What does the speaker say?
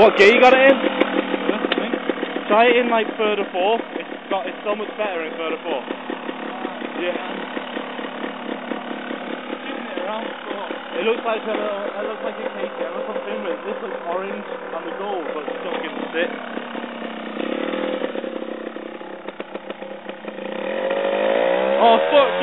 What gear you got it in? Try it in like third or fourth. It's got it's so much better in third or fourth. Yeah. It looks like a it looks like a KTM or something, but this looks orange and the gold but stuck in the stick. Oh fuck